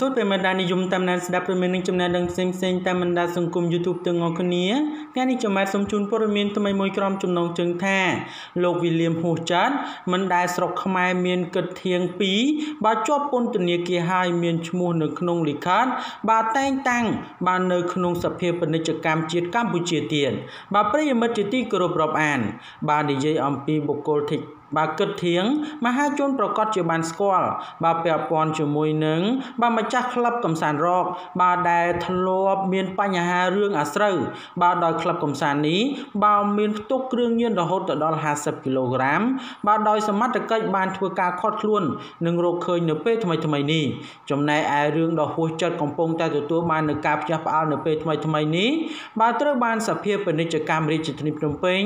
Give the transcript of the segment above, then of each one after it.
សូមប្រិមត្តដែលនិយមតាមដានស្ដាប់ព័ត៌មាននិងចំណេះដឹងផ្សេងផ្សេងតាមបណ្ដាសង្គម YouTube ទាំងអស់គ្នាថ្ងៃនេះចាំបាទសូមជូនព័ត៌មានថ្មីមួយក្រុមចំណងជើងថាលោកវីលៀមហួសចាត់មិនដែលស្រុកខ្មែរមានគិតធៀង2បាទជាប់ពន្ធនាគារហើយមានឈ្មោះនៅក្នុងលិខិតបាទតែងតាំងបាទនៅក្នុងសភាពាណិជ្ជកម្មជាតិកម្ពុជាទៀតបាទប្រិយមិត្តជាទីគោរពរាប់អាន បាទនិយាយអំពីបុគ្គលធិបាទគិតធៀងមហាជនប្រកាសជាបានស្គាល់បាទពាក់ព័ន្ធជាមួយនឹងបាទម្ចាស់ក្លឹបកំសាន្តរកបាទដែលធ្លាប់មានបញ្ហារឿងអាស្រូវបាទដោយក្លឹបកំសាន្តនេះបាទមានផ្ទុកគ្រឿងញៀនរហូតដល់50គីឡូក្រាមបាទដោយសមត្ថកិច្ចបានធ្វើការខត់ខ្លួននិងរកឃើញនៅពេលថ្មីថ្មីនេះចំណែកឯរឿងដ៏ហួសចិត្តកំពុងតែទទួលបាននៅការផ្ទះផ្អើលនៅពេលថ្មីថ្មីនេះបាទត្រូវបានសភាពាណិជ្ជកម្មរាជធានីភ្នំពេញ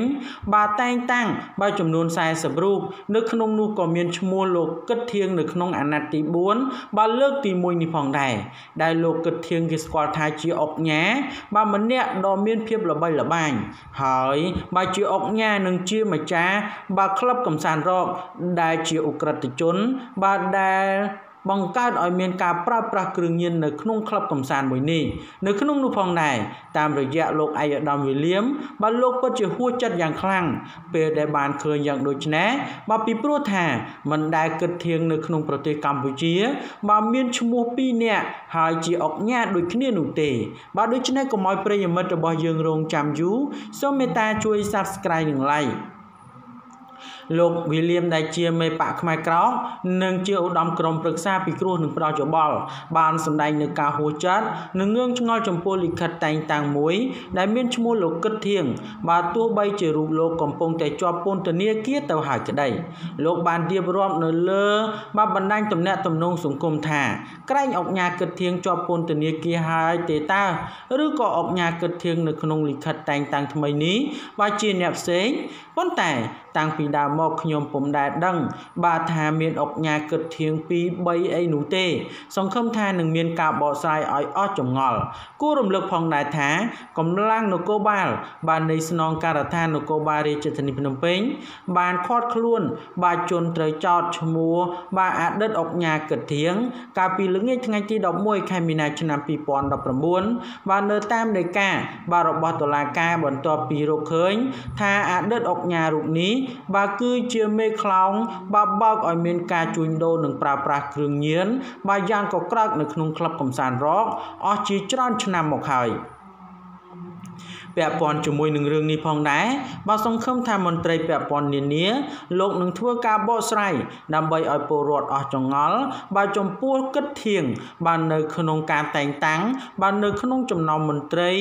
បាទតែងតាំងបាទចំនួន40រូបនៅក្នុងនោះក៏មានឈ្មោះលោកគិតធៀងនៅក្នុងអាណត្តិទី4បាទលើកទី1នេះផងដែរដែលលោកគិតធៀងគេស្គាល់ថាជាអុកញ៉ាបាទម្នាក់ដ៏មានភាពល្បីល្បាញហើយបាទជាអុកញ៉ានិងជាម្ចាស់បាទក្លឹបកំសាន្តរកដែលជាអ ுக ្រិតជនបាទដែល បង្កើតឲ្យមានការប្រើប្រាស់គ្រឿងញៀននៅក្នុងក្លឹបកំសាន្តមួយនេះនៅក្នុងនោះផងដែរតាមរយៈលោកឯកឧត្តមវិលៀមបាទលោកពិតជាហួសចិត្តយ៉ាងខ្លាំងពេលដែលបានឃើញយ៉ាងដូចនេះបាទពីព្រោះថាមិនដែលគិតធៀងនៅក្នុងប្រទេសកម្ពុជាបាទមានឈ្មោះ2នាក់ហើយជាអុកញ៉ាដូចគ្នានោះទេបាទដូច្នេះកុំឲ្យប្រិយមិត្តរបស់យើងរងចាំយូរសូមមេត្តាជួយ Subscribe និង Like លោកវីលៀមដែលជាមេបកខ្មែរក្រោកនិងជាឧត្តមក្រុមប្រឹក្សាពិគ្រោះនិងផ្ដល់យោបល់បានសម្ដែងនៅការហួសចិត្តនិងងឿងឆ្ងល់ចំពោះលិខិតតែងតាំងមួយ ដែលមានឈ្មោះលោកគិតធៀងបាទទោះបីជារូបលោកកំពុងតែជាប់ពន្ធនាគារទៅហើយក្តីលោកបានរៀបរាប់នៅលើបាទបណ្ដាញទំនាក់ទំនងសង្គមថាក្រែងអុកញ៉ាគិតធៀងជាប់ពន្ធនាគារហើយទេតើឬក៏អុកញ៉ាគិតធៀងនៅក្នុងលិខិតតែងតាំងថ្មីនេះបាទជាអ្នកផ្សេងប៉ុន្តែ តាំងពីដើមមកខ្ញុំពុំដែលដឹង បាទថាមានអុកញ៉ាគិតធៀង2 3អីនោះទេ សង្ឃឹមថានឹងមានការបកស្រាយឲ្យអស់ចម្ងល់គួររំលឹកផងដែរថាកម្លាំងនគរបាល បាននៃស្នងការដ្ឋាននគរបាលរាជធានីភ្នំពេញ បានខាត់ខ្លួន បាទជនត្រូវចោតឈ្មោះបាទអតីតអុកញ៉ាគិតធៀងកាលពីល្ងាចថ្ងៃទី11ខែមីនាឆ្នាំ2019បាទនៅតាមដីកាបាទរបស់តុលាការបន្ទាប់ពីរកឃើញ ថាអតីតអុកញ៉ារូបនេះបាទគឺជាមេខ្លោងបាទបើកឲ្យមានការជួញដូរនិងប្រើប្រាស់គ្រឿងញៀនបាទយ៉ាងកក្រើកនៅក្នុងក្លឹបកំសាន្តរកអស់ជាច្រើនឆ្នាំមកហើយពាក់ព័ន្ធជាមួយនឹងរឿងនេះផងដែរបើសង្ឃឹមថាមន្ត្រីពាក់ព័ន្ធនានាលោកនឹងធ្វើការបកស្រាយដើម្បីឲ្យពលរដ្ឋអស់ចង្អល់បើចំពោះគិតធៀងបាននៅក្នុងការតែងតាំងបាននៅក្នុងចំណោមមន្ត្រី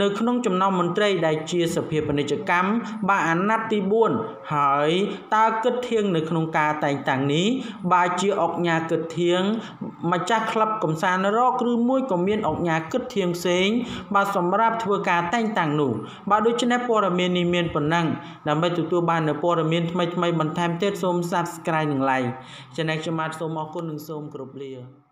នៅក្នុងចំណោមមន្ត្រីដែលជាសភាពាណិជ្ជកម្មបាទអាណត្តិទី4ហើយតើគិតធៀងនៅក្នុងការតែងតាំងនេះបាទជាអុកញ៉ាគិតធៀងម្ចាស់ក្លឹបកំសាន្តរកឬមួយក៏មានអុកញ៉ាគិតធៀងផ្សេង បាទសម្រាប់ធ្វើការតែងតាំងនោះបាទដូច្នេះព័ត៌មាននេះមានប៉ុណ្ណឹងដើម្បីទទួលបាននូវព័ត៌មានថ្មីៗបន្ថែមទៀតសូម Subscribe និង Like ចំណែកខ្ញុំបាទសូមអរគុណនិងសូមគោរពលា